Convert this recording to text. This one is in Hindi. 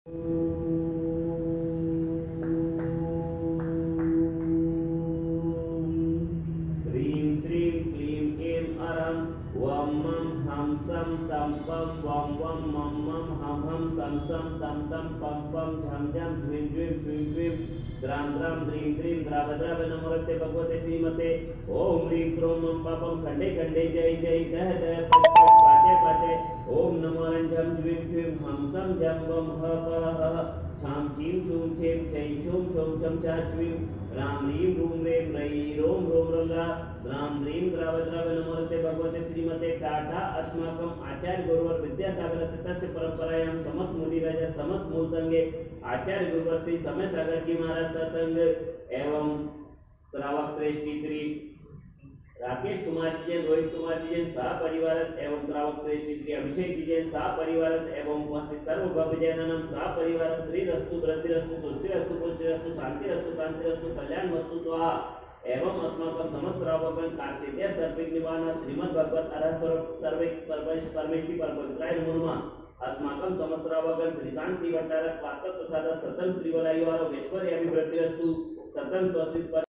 ह्रीं श्रीं क्लीं ऐं अरं, वं मं हं सं तं पं, वं वं मं मं हं हं सं सं तं तं पं पं, झं झं, झ्वीं झ्वीं श्वीं श्वीं द्रां द्रां, द्रीं द्रीं भगवते श्रीमते ॐ ह्रीं क्रों मं पापं खण्डे खण्डे, जय जय दह दह पाचे ॐ नमो रञ्झं झ्वीं श्वीं हं सं झं वं ह प ह छां छीं छूं छें छै छुं छुं छं छा छ्वीं रां ह्रीं रूं रें रै रों रों रङ्गा द्रां द्रीं द्रावद्राव नमोरते भगवते श्रीमते टाटा अस्माकम् आचार्य गुरुवर विद्यासागरस्य तस्य परम्परायां समत मुनिराज समत मूलतंगे। आचार्य गुरुवर श्री समय सागर जी महाराज सत्संग एवं राकेश कुमार जी जैन, रोहित कुमार जी जैन सह परिवार एवं श्रावक श्रेष्ठी श्री अभिषेक जी जैन सह परिवार एवं सर्व भव्य जैननम सह परिवार श्री रस्तु, वृद्धि रस्तु, तुष्टि रस्तु, पुष्टि रस्तु, शांति रस्तु कांति रस्तु, कल्याण वस्तु, स्वाहा एवं अस्माकं समस्त रावकं कार्सिद्य सर्विक निवान, श्रीमद् भगवत अरस्वर सर्वे परमेश परमेश्वरी परपवित्राय नमो नमः। अस्माकं समस्त रावकं श्री शांति भट्टारक पात्र प्रसाद सतम श्रीवलायुवारो ऐश्वर्य अभिवृद्धि रस्तु सतम स्वसित